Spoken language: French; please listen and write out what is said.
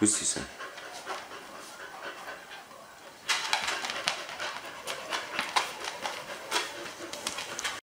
Oui, c'est ça.